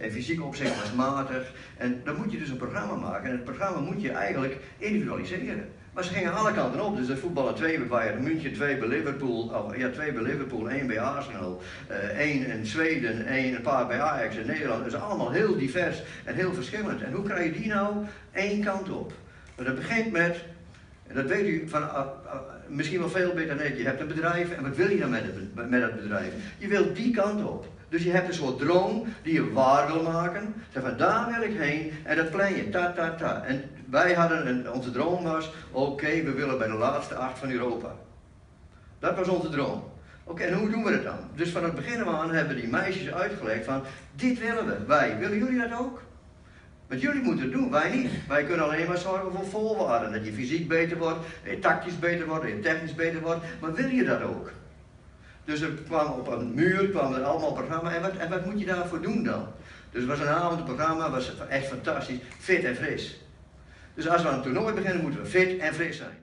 en fysiek opzicht was matig. En dan moet je dus een programma maken en het programma moet je eigenlijk individualiseren. Maar ze gingen alle kanten op, dus de voetballen twee bij Bayern München, twee bij Liverpool, oh, ja twee bij Liverpool, één bij Arsenal, uh, één in Zweden, één een paar bij Ajax in Nederland. Dus allemaal heel divers en heel verschillend. En hoe krijg je die nou één kant op? Dat begint met, en dat weet u van, uh, uh, misschien wel veel beter dan ik, je hebt een bedrijf en wat wil je dan met het, met het bedrijf? Je wilt die kant op. Dus je hebt een soort droom die je waar wil maken. Zeg van daar wil ik heen en dat plan je, ta ta ta. En wij hadden, een, onze droom was, oké, we willen bij de laatste acht van Europa. Dat was onze droom. Oké, en hoe doen we dat dan? Dus van het begin aan hebben die meisjes uitgelegd van, dit willen we, wij. Willen jullie dat ook? Want jullie moeten het doen, wij niet. Wij kunnen alleen maar zorgen voor voorwaarden. Dat je fysiek beter wordt, dat je tactisch beter wordt, dat je technisch beter wordt. Maar wil je dat ook? Dus er kwam op een muur kwam er allemaal programma. En wat, en wat moet je daarvoor doen dan? Dus het was een avondprogramma, was echt fantastisch, fit en fris. Dus als we aan het toernooi beginnen, moeten we fit en fris zijn.